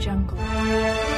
jungle.